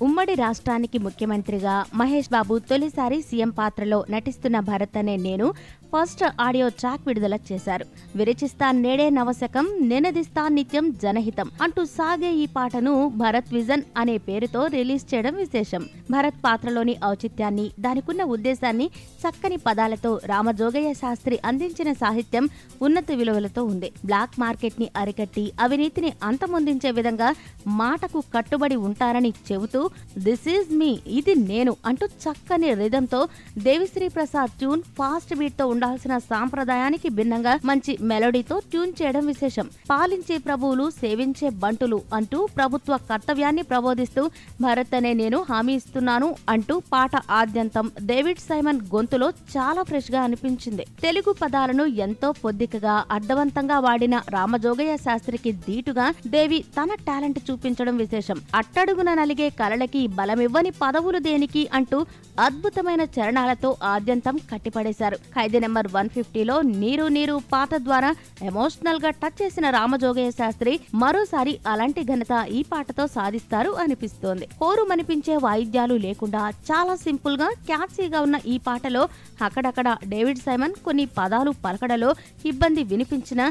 ఉమ్మడి రాష్ట్రానికి ముఖ్యమంత్రిగా మహేష్ బాబు తొలిసారి సీఎం పాత్రలో నటిస్తున్న భరత్ అనే నేను ఫస్ట్ ఆడియో ట్రాక్ విడుదల చేశారు. విరచిస్తా నేడే నవశకం నినదిస్తా నిత్యం జనహితం అంటూ సాగే ఈ పాటను భరత్ విజన్ అనే పేరుతో రిలీజ్ చేయడం విశేషం. భరత్ పాత్రలోని ఔచిత్యాన్ని దానికున్న ఉద్దేశాన్ని చక్కని పదాలతో రామజోగయ్య శాస్త్రి అందించిన సాహిత్యం ఉన్నత విలువలతో ఉంది. బ్లాక్ మార్కెట్ని అరికట్టి అవినీతిని అంతమొందించే విధంగా మాటకు కట్టుబడి ఉంటారని చెబుతూ దిస్ ఈజ్ మీ ఇది నేను అంటూ చక్కని రిధంతో దేవిశ్రీ ప్రసాద్ ట్యూన్ ఫాస్ట్ బీట్తో ఉండాల్సిన సాంప్రదాయానికి భిన్నంగా మంచి మెలోడీతో ట్యూన్ చేయడం విశేషం. పాలించే ప్రభువులు సేవించే బంటులు అంటూ ప్రభుత్వ కర్తవ్యాన్ని ప్రబోధిస్తూ భరత్ అనే నేను హామీ ఇస్తున్నాను అంటూ పాట ఆద్యంతం డేవిడ్ సైమన్ గొంతులో చాలా ఫ్రెష్గా అనిపించింది. తెలుగు పదాలను ఎంతో పొద్దికగా అర్థవంతంగా వాడిన రామజోగయ్య శాస్త్రికి దీటుగా దేవి తన టాలెంట్ చూపించడం విశేషం. అట్టడుగున నలిగే కలలకి బలమివ్వని పదవులు దేనికి అంటూ అద్భుతమైన చరణాలతో ఆద్యంతం కట్టిపడేశారు. ఖైదీ నెంబర్ వన్ ఫిఫ్టీలో నీరు నీరు పాట ద్వారా ఎమోషనల్గా టచ్ చేసిన రామజోగయ్య శాస్త్రి మరోసారి అలాంటి ఘనత ఈ పాటతో సాధిస్తారు అనిపిస్తోంది. కోరు మనిపించే వాయిద్యాలు లేకుండా చాలా సింపుల్గా క్యాచీగా ఉన్న ఈ పాటలో అక్కడక్కడ డేవిడ్ సైమన్ కొన్ని పదాలు పలకడలో ఇబ్బంది వినిపించిన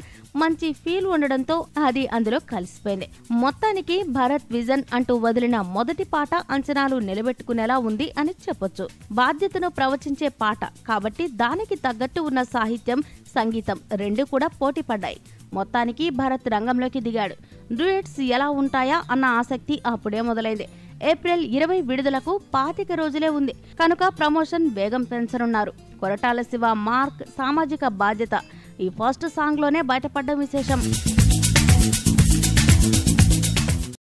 మంచి ఫీల్ ఉండడంతో అది అందులో కలిసిపోయింది. మొత్తానికి భరత్ విజన్ అంటూ వదిలిన మొదటి పాట అంచనాలు నిలబెట్టుకునేలా ఉంది అని చెప్పొచ్చు. బాధ్యతను ప్రవచించే పాట కాబట్టి దానికి తగ్గ తగ్గట్టు ఉన్న సాహిత్యం సంగీతం రెండు కూడా పోటీ పడ్డాయి. మొత్తానికి భరత్ రంగంలోకి దిగాడు. డ్యూయట్స్ ఎలా ఉంటాయా అన్న ఆసక్తి అప్పుడే మొదలైంది. ఏప్రిల్ ఇరవై విడుదలకు పాతిక రోజులే ఉంది. కనుక ప్రమోషన్ వేగం పెంచనున్నారు. కొరటాల శివ మార్క్ సామాజిక బాధ్యత. ఈ ఫస్ట్ సాంగ్లోనే లోనే విశేషం.